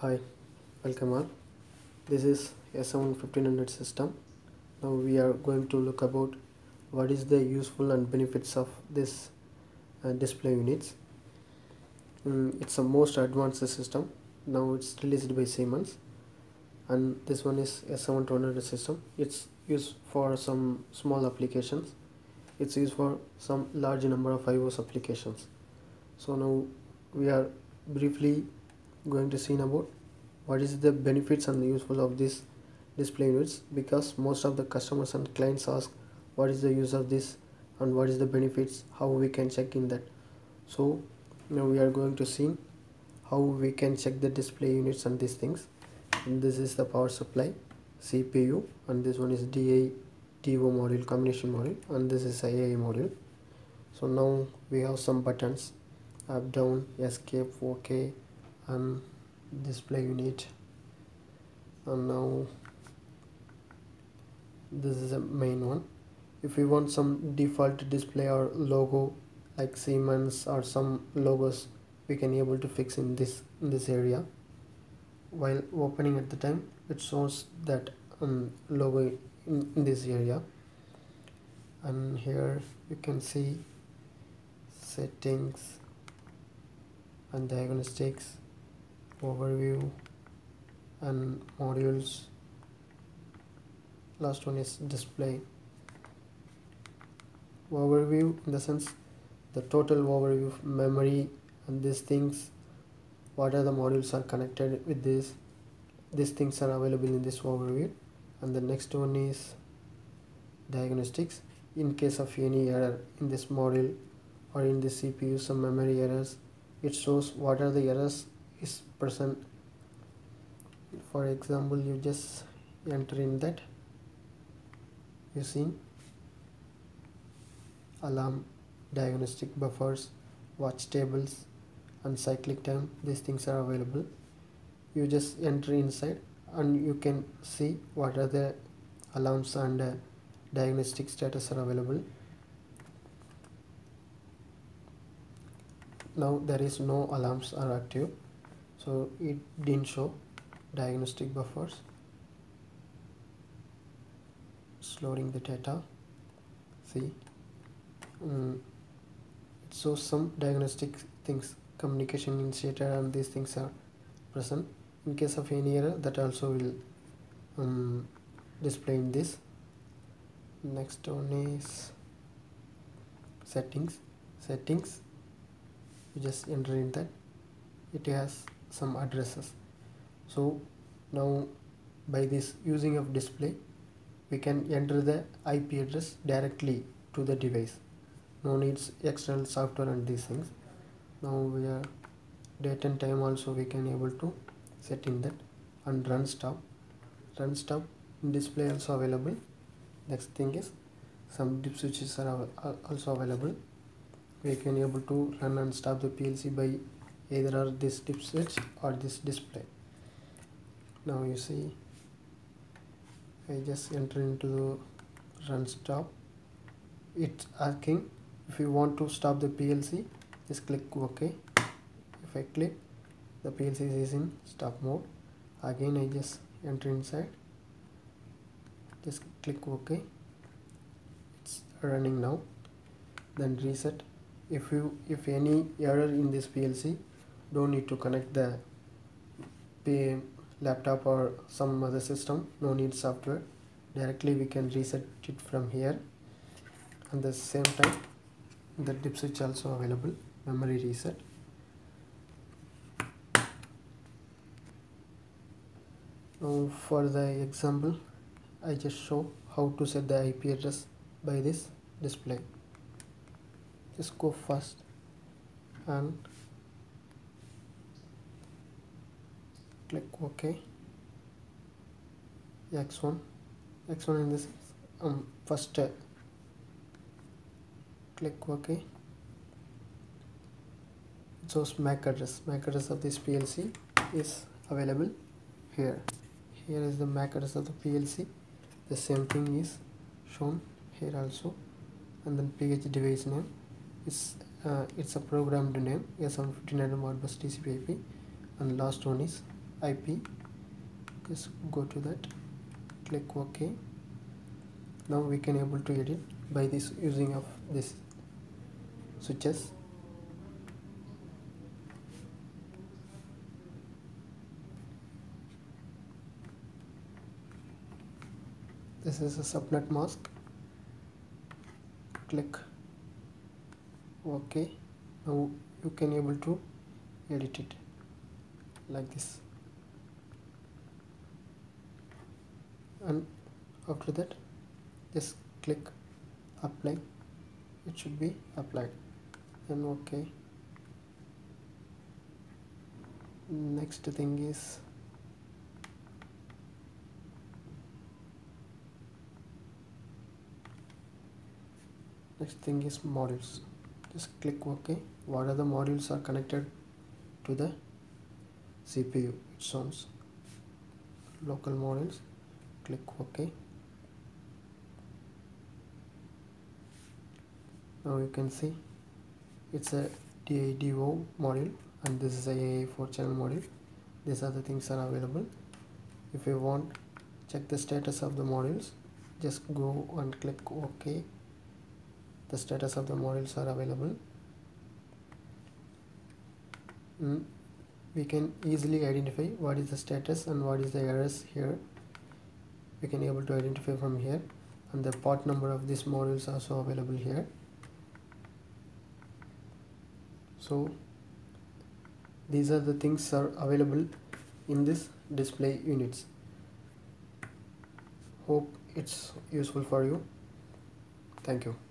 Hi, welcome all. This is S7 1500 system. Now we are going to look about what is the useful and benefits of this uh, display units. Mm, it's a most advanced system. Now it's released by Siemens, and this one is S7 200 system. It's used for some small applications. It's used for some large number of IOs applications. So now we are briefly going to see about what is the benefits and the useful of this display units because most of the customers and clients ask what is the use of this and what is the benefits how we can check in that. So now we are going to see how we can check the display units and these things. And this is the power supply CPU and this one is DI DO module combination module and this is IAA module. So now we have some buttons up down escape ok and display unit. And now this is a main one. If we want some default display or logo like Siemens or some logos we can able to fix in this in this area. While opening at the time it shows that um, logo in, in this area. And here you can see settings and diagnostics overview and modules. Last one is display. Overview in the sense the total overview of memory and these things what are the modules are connected with this? These things are available in this overview. And the next one is diagnostics. In case of any error in this module or in the CPU some memory errors it shows what are the errors is present. For example you just enter in that. Using alarm diagnostic buffers watch tables and cyclic time these things are available. You just enter inside and you can see what are the alarms and uh, diagnostic status are available. Now there is no alarms are active so it didn't show diagnostic buffers it's loading the data see um, it shows some diagnostic things communication initiator and these things are present. In case of any error that also will um, display in this. Next one is settings. Settings you just enter in that. It has some addresses. So now by this using of display we can enter the IP address directly to the device. No needs external software and these things. Now we are date and time also we can able to set in that and run stop. Run stop display also available. Next thing is some dip switches are also available. We can able to run and stop the PLC by either this dip switch or this display. Now you see I just enter into run stop it's asking if you want to stop the PLC just click OK. If I click the PLC is in stop mode. Again I just enter inside. Just click OK. It's running now. Then reset. If you if any error in this PLC don't need to connect the laptop or some other system. No need software. Directly we can reset it from here. And the same time the dip switch also available. Memory reset. Now for the example I just show how to set the IP address by this display. Just go first and click ok x1 x1 in this um, first uh, click ok shows MAC address. MAC address of this PLC is available here. Here is the MAC address of the PLC the same thing is shown here also. And then PH device name is uh, it's a programmed name. S1500 Modbus TCP IP and last one is IP just go to that. Click OK. Now we can able to edit by this using of this switches. This is a subnet mask. Click ok. Now you can able to edit it like this and after that just click apply. It should be applied. And okay. Next thing is next thing is modules. Just click ok what are the modules are connected to the CPU it sounds local modules click ok. Now you can see it's a DIDO module and this is a AA4 channel module. These are the things are available. If you want check the status of the modules. Just go and click ok. The status of the modules are available. Mm. we can easily identify what is the status and what is the errors here we can able to identify from here. And the part number of this module is also available here. So these are the things are available in this display units. Hope it's useful for you. Thank you